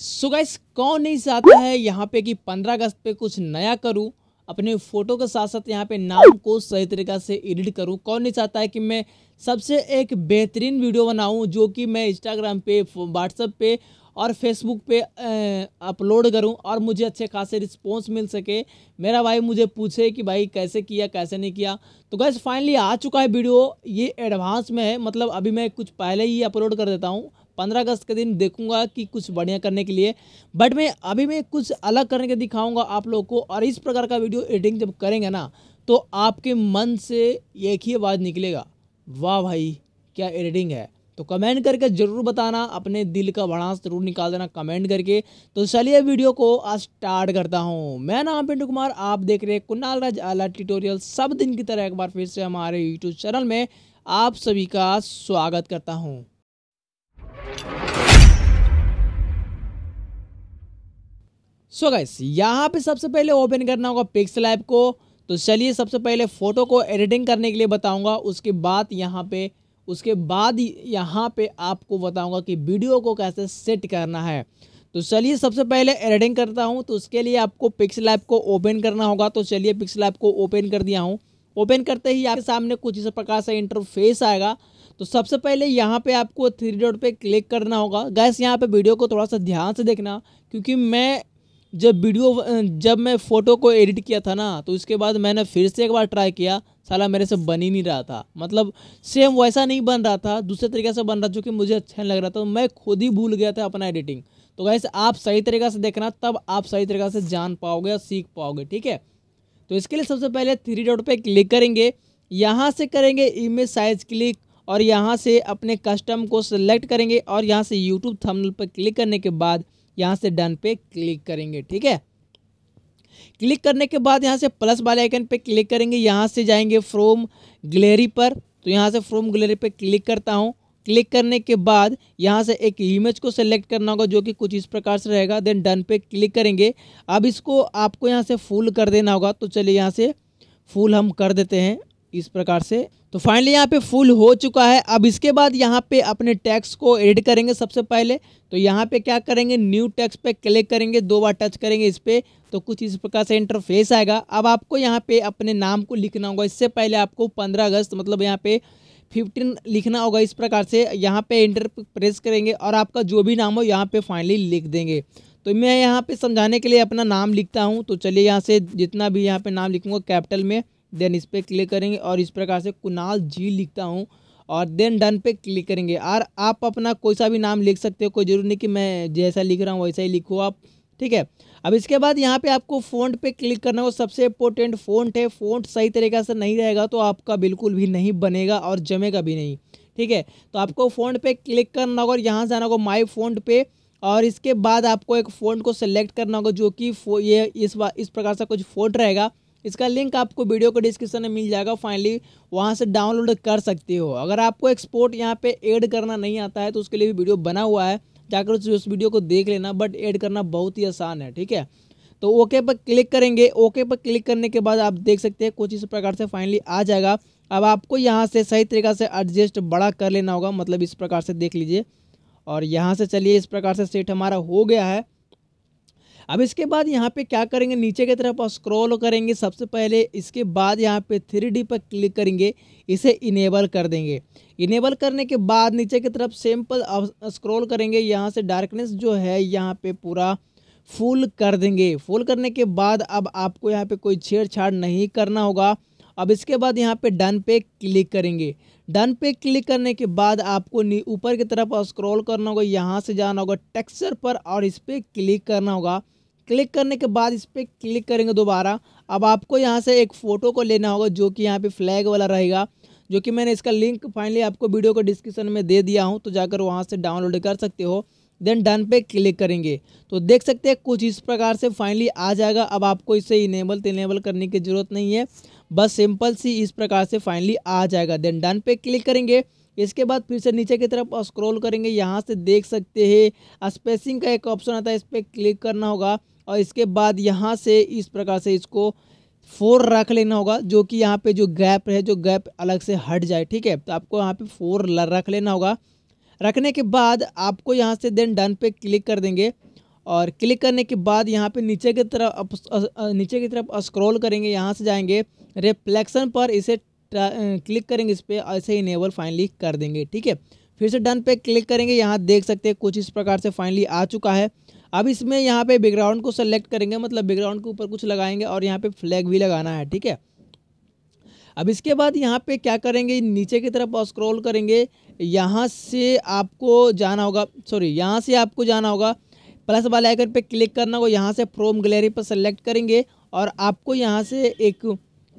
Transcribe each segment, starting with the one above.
So guys कौन नहीं चाहता है यहाँ पे कि 15 अगस्त पे कुछ नया करूँ? अपने फ़ोटो के साथ साथ यहाँ पे नाम को सही तरीक़ा से एडिट करूँ। कौन नहीं चाहता है कि मैं सबसे एक बेहतरीन वीडियो बनाऊँ जो कि मैं इंस्टाग्राम पे व्हाट्सअप पे और फेसबुक पे अपलोड करूँ और मुझे अच्छे खासे रिस्पॉन्स मिल सके। मेरा भाई मुझे पूछे कि भाई कैसे किया, कैसे नहीं किया? तो गैस फाइनली आ चुका है वीडियो। ये एडवांस में है मतलब अभी मैं कुछ पहले ही अपलोड कर देता हूँ। पंद्रह अगस्त के दिन देखूँगा कि कुछ बढ़िया करने के लिए। बट मैं, अभी मैं कुछ अलग करने के दिखाऊँगा आप लोग को, और इस प्रकार का वीडियो एडिटिंग जब करेंगे ना तो आपके मन से एक ही आवाज़ निकलेगा, वाह भाई, क्या एडिटिंग है। तो कमेंट करके ज़रूर बताना, अपने दिल का भड़ास ज़रूर निकाल देना कमेंट करके। तो चलिए वीडियो को आज स्टार्ट करता हूँ। मैं नाम पिंटू कुमार, आप देख रहे हैं कुणाल राज आला ट्यूटोरियल। सब दिन की तरह एक बार फिर से हमारे यूट्यूब चैनल में आप सभी का स्वागत करता हूँ। सो गाइस यहाँ पे सबसे पहले ओपन करना होगा पिक्सल ऐप को। तो चलिए सबसे पहले फ़ोटो को एडिटिंग करने के लिए बताऊँगा। उसके बाद यहाँ पे, उसके बाद यहाँ पे आपको बताऊँगा कि वीडियो को कैसे सेट करना है। तो चलिए सबसे पहले एडिटिंग करता हूँ। तो उसके लिए आपको पिक्सल ऐप को ओपन करना होगा। तो चलिए पिक्सल ऐप को ओपन कर दिया हूँ। ओपन करते ही आपके सामने कुछ इस प्रकार से इंटरफेस आएगा। तो सबसे पहले यहाँ पे आपको थ्री डॉट पे क्लिक करना होगा। गैस यहाँ पे वीडियो को थोड़ा सा ध्यान से देखना, क्योंकि मैं जब वीडियो जब मैं फ़ोटो को एडिट किया था ना तो उसके बाद मैंने फिर से एक बार ट्राई किया। साला मेरे से बन ही नहीं रहा था। मतलब सेम वैसा नहीं बन रहा था, दूसरे तरीके से बन रहा जो कि मुझे अच्छा नहीं लग रहा था। मैं खुद ही भूल गया था अपना एडिटिंग तो गैस आप सही तरीक़े से देखना, तब आप सही तरीक़े से जान पाओगे और सीख पाओगे, ठीक है? तो इसके लिए सबसे पहले थ्री डॉट पर क्लिक करेंगे। यहाँ से करेंगे इमेज साइज़ क्लिक और यहाँ से अपने कस्टम को सिलेक्ट करेंगे और यहाँ से यूट्यूब थंबनेल पर क्लिक करने के बाद यहाँ से डन पे क्लिक करेंगे, ठीक है? क्लिक करने के बाद यहाँ से प्लस वाले आइकन पे क्लिक करेंगे। यहाँ से जाएँगे फ्रोम गैलरी पर। तो यहाँ से फ्रोम गैलरी पे क्लिक करता हूँ। क्लिक करने के बाद यहाँ से एक इमेज को सेलेक्ट करना होगा जो कि कुछ इस प्रकार से रहेगा। देन डन पे क्लिक करेंगे। अब इसको आपको यहाँ से फुल कर देना होगा। तो चलिए यहाँ से फुल हम कर देते हैं। इस प्रकार से। तो फाइनली यहाँ पे फुल हो चुका है। अब इसके बाद यहाँ पे अपने टैक्स को एडिट करेंगे सबसे पहले। तो यहाँ पे क्या करेंगे? न्यू टैक्स पे क्लिक करेंगे। दो बार टच करेंगे इस पर तो कुछ इस प्रकार से इंटरफेस आएगा। अब आपको यहाँ पे अपने नाम को लिखना होगा। इससे पहले आपको पंद्रह अगस्त मतलब यहाँ पे फिफ्टीन लिखना होगा इस प्रकार से। यहाँ पे इंटर प्रेस करेंगे और आपका जो भी नाम हो यहाँ पे फाइनली लिख देंगे। तो मैं यहाँ पे समझाने के लिए अपना नाम लिखता हूँ। तो चलिए यहाँ से जितना भी यहाँ पे नाम लिखूँगा कैपिटल में। देन इस पर क्लिक करेंगे और इस प्रकार से कुणाल जी लिखता हूँ और देन डन पे क्लिक करेंगे। और आप अपना कोई सा भी नाम लिख सकते हो, कोई ज़रूरी नहीं कि मैं जैसा लिख रहा हूँ वैसा ही लिखो आप, ठीक है? अब इसके बाद यहाँ पे आपको फ़ॉन्ट पे क्लिक करना होगा सबसे इम्पोर्टेंट फ़ॉन्ट है। फ़ॉन्ट सही तरीक़े से नहीं रहेगा तो आपका बिल्कुल भी नहीं बनेगा और जमेगा भी नहीं, ठीक है? तो आपको फ़ॉन्ट पे क्लिक करना होगा और यहाँ से आना होगा माई फ़ॉन्ट पे और इसके बाद आपको एक फ़ॉन्ट को सेलेक्ट करना होगा जो कि ये इस इस प्रकार से कुछ फ़ॉन्ट रहेगा। इसका लिंक आपको वीडियो को डिस्क्रिप्शन में मिल जाएगा। फाइनली वहाँ से डाउनलोड कर सकते हो। अगर आपको एक्सपोर्ट यहाँ पे ऐड करना नहीं आता है तो उसके लिए भी वीडियो बना हुआ है। जाकर उस वीडियो को देख लेना बट ऐड करना बहुत ही आसान है, ठीक है? तो ओके पर क्लिक करेंगे। ओके पर क्लिक करने के बाद आप देख सकते हैं, कुछ इस प्रकार से फाइनली आ जाएगा। अब आपको यहाँ से सही तरीक़ा से एडजस्ट बड़ा कर लेना होगा। मतलब इस प्रकार से देख लीजिए। और यहाँ से चलिए, इस प्रकार से सेट हमारा हो गया है। अब इसके बाद यहाँ पे क्या करेंगे? नीचे की तरफ़ आप स्क्रॉल करेंगे, सबसे पहले इसके बाद यहाँ पे थ्री पर क्लिक करेंगे, इसे इनेबल कर देंगे। इनेबल करने के बाद नीचे की तरफ़ सिंपल स्क्रॉल करेंगे, यहाँ से डार्कनेस जो है, यहाँ पे पूरा फुल कर देंगे। फुल करने के बाद अब आपको यहाँ पे कोई छेड़छाड़ नहीं करना होगा। अब इसके बाद यहाँ पे डन पे क्लिक करेंगे। डन पे क्लिक करने के बाद आपको ऊपर की तरफ़ स्क्रॉल करना होगा, यहाँ से जाना होगा टेक्सचर पर और इस पर क्लिक करना होगा। क्लिक करने के बाद इस पर क्लिक करेंगे दोबारा। अब आपको यहाँ से एक फ़ोटो को लेना होगा जो कि यहाँ पे फ्लैग वाला रहेगा, जो कि मैंने इसका लिंक फाइनली आपको वीडियो को डिस्क्रिप्शन में दे दिया हूँ तो जाकर वहाँ से डाउनलोड कर सकते हो। देन डन पे क्लिक करेंगे। तो देख सकते हैं, कुछ इस प्रकार से फाइनली आ जाएगा। अब आपको इसे इनेबल इनेबल करने की ज़रूरत नहीं है। बस सिंपल सी इस प्रकार से फाइनली आ जाएगा। देन डन पे क्लिक करेंगे। इसके बाद फिर से नीचे की तरफ़ स्क्रॉल करेंगे। यहाँ से देख सकते हैं स्पेसिंग का एक ऑप्शन आता है, इस पर क्लिक करना होगा। और इसके बाद यहाँ से इस प्रकार से इसको फोर रख लेना होगा, जो कि यहाँ पे जो गैप है, जो गैप अलग से हट जाए, ठीक है? तो आपको यहाँ पे फोर रख लेना होगा। रखने के बाद आपको यहाँ से देन डन पे क्लिक कर देंगे और क्लिक करने के बाद यहाँ पे नीचे की तरफ़ नीचे की तरफ़ स्क्रॉल करेंगे, यहाँ से जाएँगे, रिफ्लेक्शन पर इसे क्लिक करेंगे इस पर ऐसे इनेबल फाइनली कर देंगे, ठीक है? फिर से डन पे क्लिक करेंगे, यहाँ देख सकते हैं कुछ इस प्रकार से फाइनली आ चुका है। अब इसमें यहाँ पे बैकग्राउंड को सेलेक्ट करेंगे मतलब बैकग्राउंड के ऊपर कुछ लगाएँगे और यहाँ पे फ्लैग भी लगाना है, ठीक है? अब इसके बाद यहाँ पे क्या करेंगे? नीचे की तरफ़ स्क्रॉल करेंगे। यहाँ से आपको जाना होगा सॉरी यहाँ से आपको जाना होगा। प्लस वाले आइकन पे क्लिक करना होगा, यहाँ से फ्रोम गैलरी पर सेलेक्ट करेंगे और आपको यहाँ से एक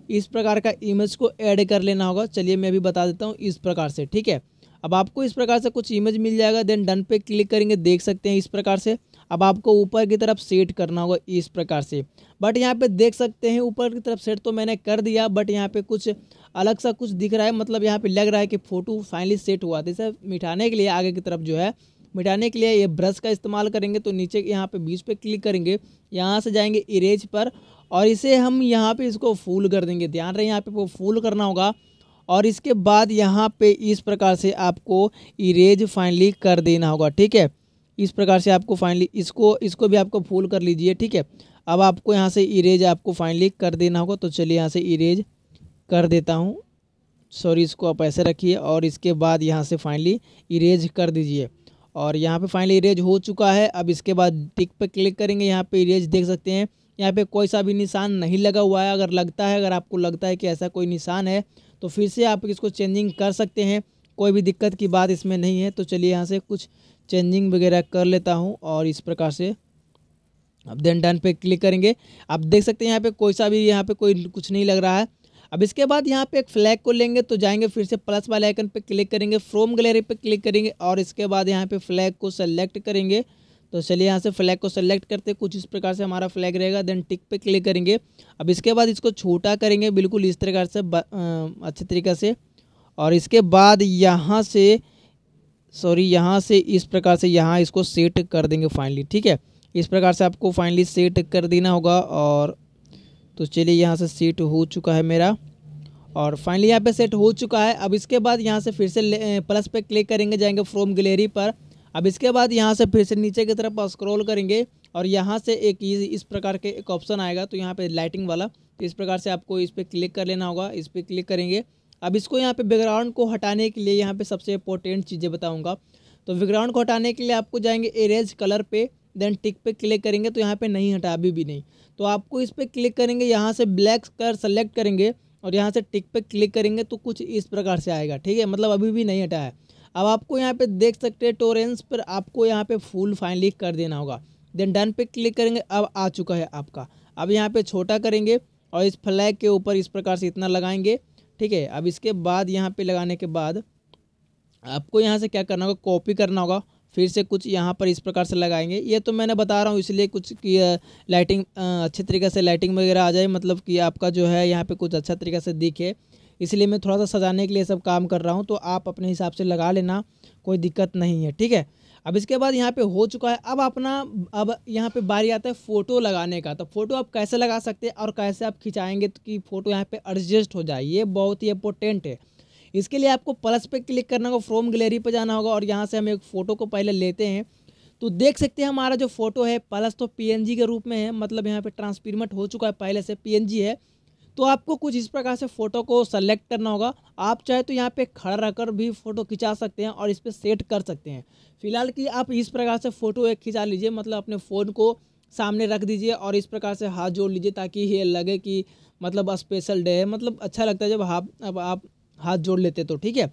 इस प्रकार का इमेज को ऐड कर लेना होगा। चलिए मैं अभी बता देता हूँ इस प्रकार से, ठीक है? अब आपको इस प्रकार से कुछ इमेज मिल जाएगा देन डन पे क्लिक करेंगे, देख सकते हैं इस प्रकार से। अब आपको ऊपर की तरफ़ सेट करना होगा इस प्रकार से। बट यहाँ पे देख सकते हैं, ऊपर की तरफ़ सेट तो मैंने कर दिया बट यहाँ पे कुछ अलग सा कुछ दिख रहा है मतलब यहाँ पे लग रहा है कि फ़ोटो फाइनली सेट हुआ। था इसे मिटाने के लिए आगे की तरफ़ जो है, मिटाने के लिए ये ब्रश का इस्तेमाल करेंगे तो नीचे यहाँ पे बीच पे क्लिक करेंगे, यहाँ से जाएँगे इरेज पर, और इसे हम यहाँ पे इसको फूल कर देंगे। ध्यान रहे, यहाँ पे वो फूल करना होगा, और इसके बाद यहाँ पे इस प्रकार से आपको इरेज फाइनली कर देना होगा, ठीक है? इस प्रकार से आपको फाइनली इसको इसको भी आपको फूल कर लीजिए, ठीक है? अब आपको यहाँ से इरेज आपको फाइनली कर देना होगा तो चलिए यहाँ से इरेज कर देता हूँ। सॉरी इसको आप ऐसे रखिए और इसके बाद यहाँ से फाइनली इरेज कर दीजिए। और यहाँ पे फाइनली इरेज हो चुका है, अब इसके बाद टिक पे क्लिक करेंगे, यहाँ पे इरेज देख सकते हैं। यहाँ पे कोई सा भी निशान नहीं लगा हुआ है, अगर लगता है, अगर आपको लगता है कि ऐसा कोई निशान है तो फिर से आप इसको चेंजिंग कर सकते हैं। कोई भी दिक्कत की बात इसमें नहीं है तो चलिए यहाँ से कुछ चेंजिंग वगैरह कर लेता हूँ और इस प्रकार से अब देन डन पे क्लिक करेंगे। आप देख सकते हैं यहाँ पे कोई सा भी यहाँ पे कोई कुछ नहीं लग रहा है। अब इसके बाद यहाँ पे एक फ्लैग को लेंगे तो जाएँगे फिर से प्लस वाले आइकन पे क्लिक करेंगे फ्रोम गैलरी पे क्लिक करेंगे और इसके बाद यहाँ पे फ्लैग को सेलेक्ट करेंगे। तो चलिए यहाँ से फ्लैग को सेलेक्ट करते कुछ इस प्रकार से हमारा फ्लैग रहेगा देन टिक पे क्लिक करेंगे। अब इसके बाद इसको छोटा करेंगे, बिल्कुल इस प्रकार से अच्छे तरीके से। और इसके बाद यहाँ से सॉरी, यहाँ से इस प्रकार से यहाँ इसको सेट कर देंगे फाइनली ठीक है? इस प्रकार से आपको फाइनली सेट कर देना होगा और तो चलिए यहाँ से सेट हो चुका है मेरा। और फाइनली यहाँ पे सेट हो चुका है। अब इसके बाद यहाँ से फिर से प्लस पे क्लिक करेंगे, जाएँगे फ्रॉम गलेरी पर। अब इसके बाद यहाँ से फिर से नीचे की तरफ़ स्क्रॉल करेंगे और यहाँ से एक इस प्रकार के एक ऑप्शन आएगा तो यहाँ पे लाइटिंग वाला। तो इस प्रकार से आपको इस पर क्लिक कर लेना होगा, इस पर क्लिक करेंगे। अब इसको यहाँ पे बैकग्राउंड को हटाने के लिए यहाँ पे सबसे इंपॉर्टेंट चीज़ें बताऊँगा। तो बैकग्राउंड को हटाने के लिए आपको जाएँगे एरेज कलर पे देन टिक पे क्लिक करेंगे तो यहाँ पे नहीं हटा, अभी भी नहीं। तो आपको इस पर क्लिक करेंगे, यहाँ से ब्लैक कलर सेलेक्ट करेंगे और यहाँ से टिक पे क्लिक करेंगे तो कुछ इस प्रकार से आएगा, ठीक है? मतलब अभी भी नहीं हटा है। अब आपको यहाँ पे देख सकते हैं टोरेंस पर आपको यहाँ पे फुल फाइनली कर देना होगा। देन डन पे क्लिक करेंगे, अब आ चुका है आपका। अब यहाँ पे छोटा करेंगे और इस फ्लैग के ऊपर इस प्रकार से इतना लगाएँगे। ठीक है, अब इसके बाद यहाँ पे लगाने के बाद आपको यहाँ से क्या करना होगा कॉपी करना होगा, फिर से कुछ यहाँ पर इस प्रकार से लगाएँगे। ये तो मैंने बता रहा हूँ, इसलिए कुछ कि लाइटिंग अच्छे तरीके से लाइटिंग वगैरह आ जाए मतलब कि आपका जो है यहाँ पे कुछ अच्छा तरीके से दिखे। इसलिए मैं थोड़ा सा सजाने के लिए सब काम कर रहा हूँ तो आप अपने हिसाब से लगा लेना, कोई दिक्कत नहीं है, ठीक है? अब इसके बाद यहाँ पे हो चुका है, अब अपना, अब यहाँ पे बारी आता है फ़ोटो लगाने का। तो फ़ोटो आप कैसे लगा सकते हैं और कैसे आप खिंचाएँगे तो कि फ़ोटो यहाँ पे एडजस्ट हो जाए, ये बहुत ही इंपॉर्टेंट है। इसके लिए आपको प्लस पे क्लिक करना होगा फ्रोम गैलरी पे जाना होगा और यहाँ से हम एक फ़ोटो को पहले लेते हैं। तो देख सकते हैं हमारा जो फ़ोटो है प्लस तो पीएनजी के रूप में है मतलब यहाँ पर ट्रांसपेरमेंट हो चुका है, पहले से पीएनजी है। तो आपको कुछ इस प्रकार से फ़ोटो को सेलेक्ट करना होगा। आप चाहे तो यहाँ पे खड़ा रहकर भी फ़ोटो खिंचा सकते हैं और इस पर सेट कर सकते हैं। फ़िलहाल कि आप इस प्रकार से फ़ोटो एक खिंचा लीजिए मतलब अपने फ़ोन को सामने रख दीजिए और इस प्रकार से हाथ जोड़ लीजिए ताकि ये लगे कि मतलब स्पेशल डे है। मतलब अच्छा लगता है जब आप अब आप हाथ जोड़ लेते तो ठीक है?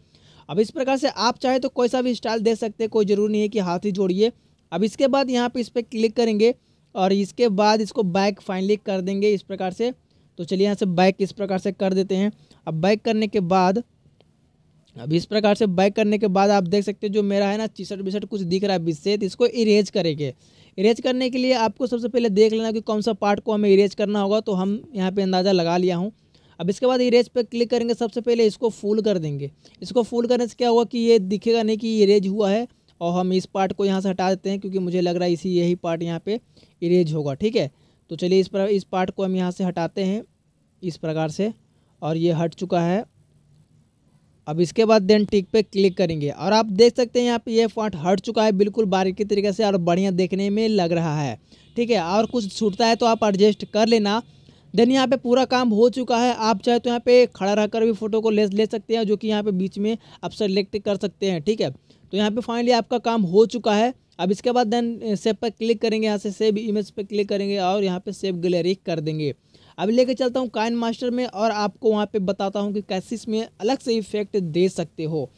अब इस प्रकार से आप चाहे तो कोई सा भी स्टाइल दे सकते हैं, कोई ज़रूरी नहीं है कि हाथ ही जोड़िए। अब इसके बाद यहाँ पे इस पर क्लिक करेंगे और इसके बाद इसको बैक फाइनली कर देंगे इस प्रकार से। तो चलिए यहाँ से बैक इस प्रकार से कर देते हैं। अब बैक करने के बाद, अब इस प्रकार से बैक करने के बाद आप देख सकते हैं जो मेरा है ना टी शर्ट विशर्ट कुछ दिख रहा है विशेष, इसको इरेज करेंगे। इरेज करने के लिए आपको सबसे पहले देख लेना कि कौन सा पार्ट को हमें इरेज करना होगा तो हम यहाँ पे अंदाज़ा लगा लिया हूँ। अब इसके बाद इरेज पे क्लिक करेंगे, सबसे पहले इसको फुल कर देंगे। इसको फुल करने से क्या हुआ कि ये दिखेगा नहीं कि इरेज हुआ है, और हम इस पार्ट को यहाँ से हटा देते हैं, क्योंकि मुझे लग रहा है इसी यही पार्ट यहाँ पे इरेज होगा, ठीक है? तो चलिए इस पर, इस पार्ट को हम यहाँ से हटाते हैं, इस प्रकार से, और ये हट चुका है। अब इसके बाद देन टिक पे क्लिक करेंगे, और आप देख सकते हैं यहाँ पे ये फॉन्ट हट चुका है बिल्कुल बारीकी तरीके से और बढ़िया देखने में लग रहा है। ठीक है, और कुछ छूटता है तो आप एडजस्ट कर लेना। देन यहाँ पे पूरा काम हो चुका है, आप चाहे तो यहाँ पे खड़ा रहकर भी फ़ोटो को ले ले सकते हैं, जो कि यहाँ पे बीच में आप सेलेक्ट कर सकते हैं, ठीक है। तो यहाँ पे फाइनली आपका काम हो चुका है। अब इसके बाद देन सेव पर क्लिक करेंगे, यहाँ से सेव इमेज पर क्लिक करेंगे और यहाँ पे सेव गैलरी कर देंगे। अब लेके चलता हूँ काइन मास्टर में और आपको वहाँ पे बताता हूँ कि कैसे इसमें अलग से इफ़ेक्ट दे सकते हो।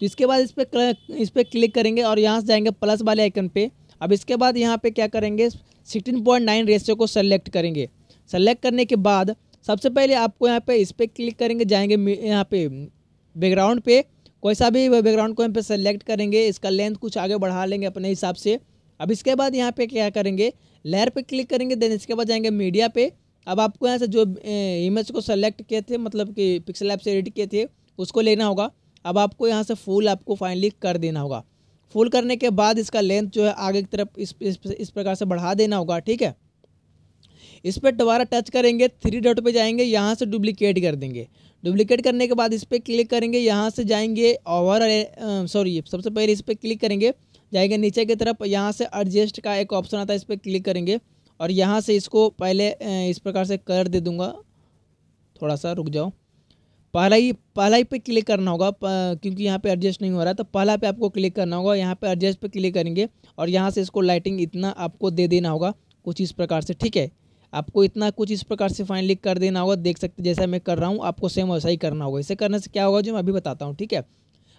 तो इसके बाद इस पर इस पर क्लिक करेंगे और यहाँ से जाएँगे प्लस वाले आइकन पे। अब इसके बाद यहाँ पे क्या करेंगे? सिक्सटीन पॉइंट नाइन रेशियो को सेलेक्ट करेंगे। सेलेक्ट करने के बाद सबसे पहले आपको यहाँ पे इस पर क्लिक करेंगे, जाएँगे यहाँ पे बैकग्राउंड पे। कोई सा भी बैकग्राउंड को यहाँ पे सेलेक्ट करेंगे इसका लेंथ कुछ आगे बढ़ा लेंगे अपने हिसाब से। अब इसके बाद यहाँ पे क्या करेंगे? लेयर पे क्लिक करेंगे देन इसके बाद जाएँगे मीडिया पे। अब आपको यहाँ से जो इमेज को सेलेक्ट किए थे मतलब कि पिक्सल ऐप से एडिट किए थे उसको लेना होगा। अब आपको यहाँ से फुल आपको फाइनली कर देना होगा। फुल करने के बाद इसका लेंथ जो है आगे की तरफ़ इस इस, इस प्रकार से बढ़ा देना होगा ठीक है? इस पर दोबारा टच करेंगे थ्री डॉट पे जाएँगे, यहाँ से डुप्लीकेट कर देंगे। डुप्लीकेट करने के बाद इस पर क्लिक करेंगे, यहाँ से जाएँगे ओवर सॉरी सबसे पहले इस पर क्लिक करेंगे, जाएँगे नीचे की तरफ़, यहाँ से एडजस्ट का एक ऑप्शन आता है, इस पर क्लिक करेंगे और यहाँ से इसको पहले इस प्रकार से कर दे दूँगा। थोड़ा सा रुक जाओ। पहला ही पहला ही पे क्लिक करना होगा क्योंकि यहाँ पे एडजस्ट नहीं हो रहा है तो पहला पे आपको क्लिक करना होगा, यहाँ पे एडजस्ट पे क्लिक करेंगे और यहाँ से इसको लाइटिंग इतना आपको दे देना होगा, कुछ इस प्रकार से, ठीक है? आपको इतना कुछ इस प्रकार से फाइनली कर देना होगा, देख सकते, जैसा मैं कर रहा हूँ, आपको सेम वैसा ही करना होगा। इसे करने से क्या होगा जो मैं अभी बताता हूँ, ठीक है?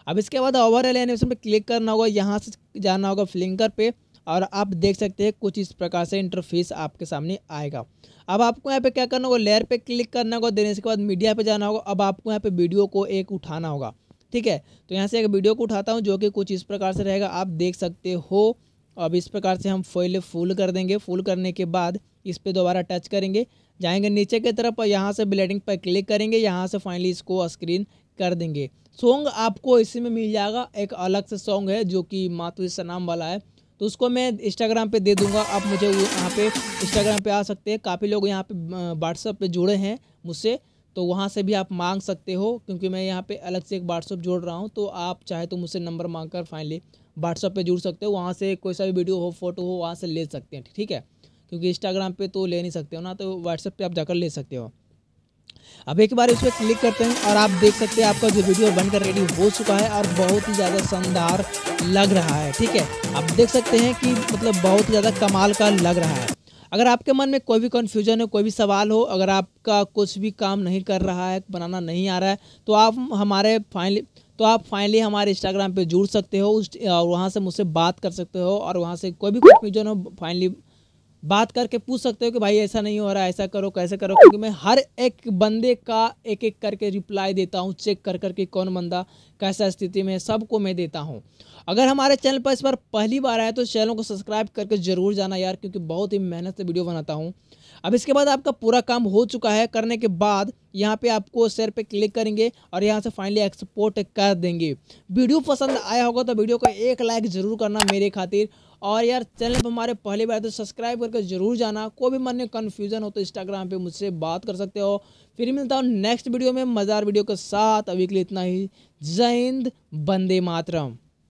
अब इसके बाद ओवर एल एनिमेशन पर क्लिक करना होगा, यहाँ से जाना होगा फ्लिंकर पे, और आप देख सकते हैं कुछ इस प्रकार से इंटरफेस आपके सामने आएगा। अब आपको यहाँ पे क्या करना होगा लेयर पे क्लिक करना होगा, देने के बाद मीडिया पे जाना होगा, अब आपको यहाँ पे वीडियो को एक उठाना होगा, ठीक है? तो यहाँ से एक वीडियो को उठाता हूँ, जो कि कुछ इस प्रकार से रहेगा, आप देख सकते हो अब इस प्रकार से हम फोइल फुल कर देंगे। फुल करने के बाद इस पर दोबारा टच करेंगे। जाएँगे नीचे की तरफ़ और यहाँ से ब्लेडिंग पर क्लिक करेंगे। यहाँ से फाइनली इसको स्क्रीन कर देंगे। सॉन्ग आपको इसी में मिल जाएगा। एक अलग से सॉन्ग है जो कि मातु नाम वाला है। तो उसको मैं इंस्टाग्राम पे दे दूँगा। आप मुझे यहाँ पे इंस्टाग्राम पे आ सकते हैं। काफ़ी लोग यहाँ पे व्हाट्सअप पे जुड़े हैं मुझसे। तो वहाँ से भी आप मांग सकते हो। क्योंकि मैं यहाँ पे अलग से एक व्हाट्सअप जोड़ रहा हूँ। तो आप चाहे तो मुझसे नंबर मांग कर फाइनली व्हाट्सअप पे जुड़ सकते हो, वहाँ से कोई सा भी वीडियो हो फ़ोटो हो, वहाँ से ले सकते हैं, ठीक है? क्योंकि इंस्टाग्राम पे तो ले नहीं सकते हो ना तो व्हाट्सएप पे आप जाकर ले सकते हो। अब एक बार इस पर क्लिक करते हैं और आप देख सकते हैं आपका जो वीडियो बनकर रेडी हो चुका है और बहुत ही ज़्यादा शानदार लग रहा है, ठीक है? आप देख सकते हैं कि मतलब बहुत ही ज़्यादा कमाल का लग रहा है। अगर आपके मन में कोई भी कन्फ्यूज़न हो, कोई भी सवाल हो, अगर आपका कुछ भी काम नहीं कर रहा है, बनाना नहीं आ रहा है तो आप हमारे फाइनली तो आप फाइनली हमारे इंस्टाग्राम पे जुड़ सकते हो, उस और वहाँ से मुझसे बात कर सकते हो और वहाँ से कोई भी कन्फ्यूज़न हो फाइनली बात करके पूछ सकते हो कि भाई ऐसा नहीं हो रहा, ऐसा करो, कैसे करो, क्योंकि मैं हर एक बंदे का एक एक करके रिप्लाई देता हूँ चेक कर करके कौन बंदा कैसा स्थिति में सबको मैं देता हूँ। अगर हमारे चैनल पर इस बार पहली बार आए तो चैनल को सब्सक्राइब करके ज़रूर जाना यार, क्योंकि बहुत ही मेहनत से वीडियो बनाता हूँ। अब इसके बाद आपका पूरा काम हो चुका है, करने के बाद यहाँ पे आपको शेयर पे क्लिक करेंगे और यहाँ से फाइनली एक्सपोर्ट कर देंगे। वीडियो पसंद आया होगा तो वीडियो को एक लाइक ज़रूर करना मेरे खातिर। और यार, चैनल पर हमारे पहली बार तो सब्सक्राइब करके ज़रूर जाना। कोई भी मन में कन्फ्यूज़न हो तो इंस्टाग्राम पे मुझसे बात कर सकते हो। फिर मिलता हूँ नेक्स्ट वीडियो में मज़ार वीडियो के साथ। अभी के लिए इतना ही। जय हिंद बंदे मातरम।